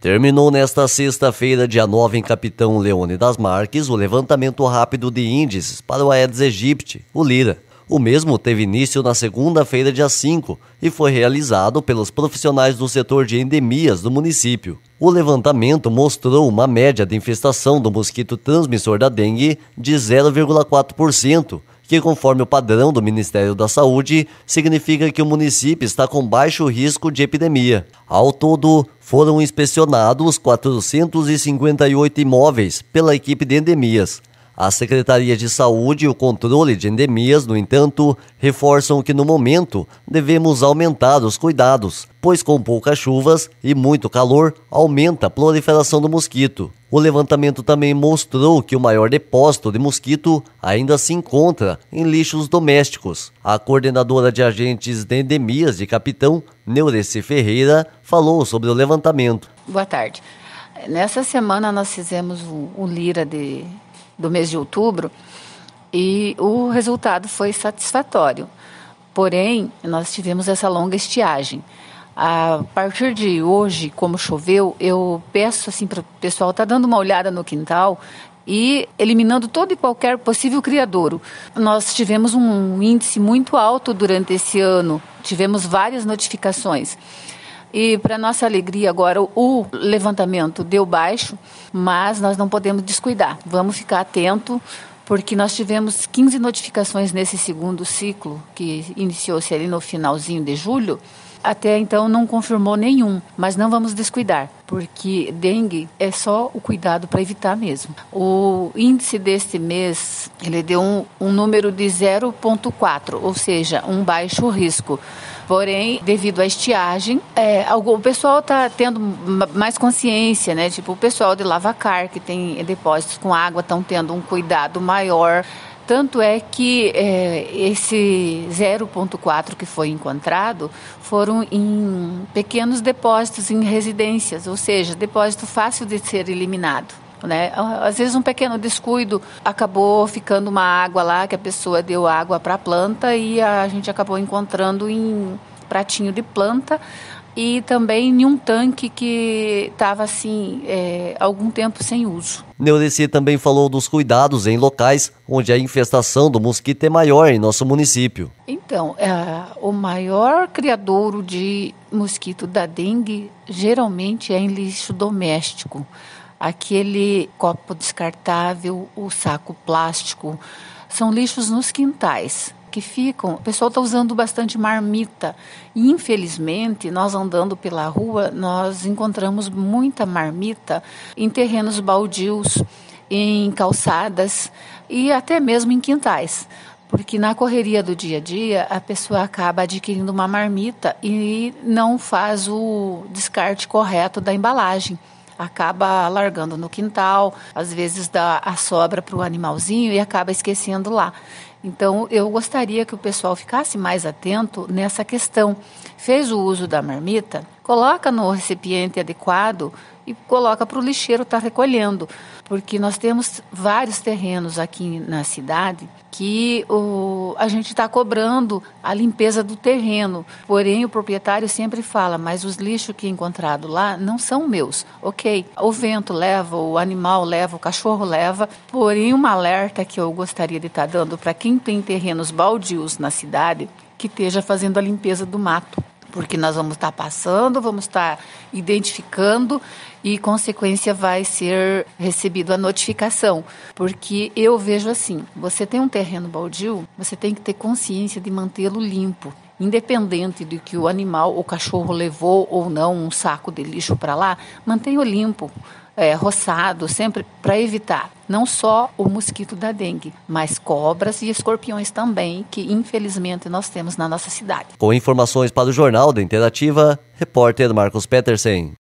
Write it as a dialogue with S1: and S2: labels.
S1: Terminou nesta sexta-feira, dia 9, em Capitão Leone das Marques, o levantamento rápido de índices para o Aedes aegypti, o Lira. O mesmo teve início na segunda-feira, dia 5, e foi realizado pelos profissionais do setor de endemias do município. O levantamento mostrou uma média de infestação do mosquito transmissor da dengue de 0,4%, que, conforme o padrão do Ministério da Saúde, significa que o município está com baixo risco de epidemia. Ao todo, foram inspecionados 458 imóveis pela equipe de endemias. A Secretaria de Saúde e o Controle de Endemias, no entanto, reforçam que no momento devemos aumentar os cuidados, pois com poucas chuvas e muito calor aumenta a proliferação do mosquito. O levantamento também mostrou que o maior depósito de mosquito ainda se encontra em lixos domésticos. A coordenadora de agentes de endemias de Capitão, Neureci Ferreira, falou sobre o levantamento.
S2: Boa tarde. Nessa semana nós fizemos o, Lira de do mês de outubro e o resultado foi satisfatório. Porém, nós tivemos essa longa estiagem. A partir de hoje, como choveu, eu peço assim para o pessoal tá dando uma olhada no quintal e eliminando todo e qualquer possível criadouro. Nós tivemos um índice muito alto durante esse ano, tivemos várias notificações. E, para nossa alegria, agora o levantamento deu baixo, mas nós não podemos descuidar. Vamos ficar atento, porque nós tivemos 15 notificações nesse segundo ciclo, que iniciou-se ali no finalzinho de julho. Até então não confirmou nenhum, mas não vamos descuidar, porque dengue é só o cuidado para evitar mesmo. O índice deste mês, ele deu um, um número de 0,4, ou seja, um baixo risco. Porém, devido à estiagem, é, o pessoal está tendo mais consciência, né? Tipo, o pessoal de Lavacar, que tem depósitos com água, estão tendo um cuidado maior. Tanto é que é, esse 0,4 que foi encontrado foram em pequenos depósitos em residências, ou seja, depósito fácil de ser eliminado. Né? Às vezes um pequeno descuido acabou ficando uma água lá que a pessoa deu água para a planta e a gente acabou encontrando em pratinho de planta e também em um tanque que estava assim é, algum tempo sem uso.
S1: Neureci também falou dos cuidados em locais onde a infestação do mosquito é maior em nosso município.
S2: Então, é, o maior criadouro de mosquito da dengue geralmente é em lixo doméstico aquele copo descartável, o saco plástico, são lixos nos quintais que ficam. O pessoal está usando bastante marmita. E, infelizmente, nós andando pela rua, nós encontramos muita marmita em terrenos baldios, em calçadas e até mesmo em quintais. Porque na correria do dia a dia, a pessoa acaba adquirindo uma marmita e não faz o descarte correto da embalagem acaba largando no quintal, às vezes dá a sobra para o animalzinho e acaba esquecendo lá. Então, eu gostaria que o pessoal ficasse mais atento nessa questão. Fez o uso da marmita, coloca no recipiente adequado e coloca para o lixeiro estar tá recolhendo, porque nós temos vários terrenos aqui na cidade que o, a gente está cobrando a limpeza do terreno, porém o proprietário sempre fala, mas os lixos que é encontrado lá não são meus. Ok, o vento leva, o animal leva, o cachorro leva, porém uma alerta que eu gostaria de estar tá dando para quem tem terrenos baldios na cidade, que esteja fazendo a limpeza do mato porque nós vamos estar passando, vamos estar identificando e consequência vai ser recebido a notificação, porque eu vejo assim, você tem um terreno baldio, você tem que ter consciência de mantê-lo limpo. Independente de que o animal, o cachorro levou ou não um saco de lixo para lá, mantenha-o limpo é, roçado, sempre para evitar não só o mosquito da dengue, mas cobras e escorpiões também, que infelizmente nós temos na nossa cidade.
S1: Com informações para o Jornal da Interativa, repórter Marcos Petersen.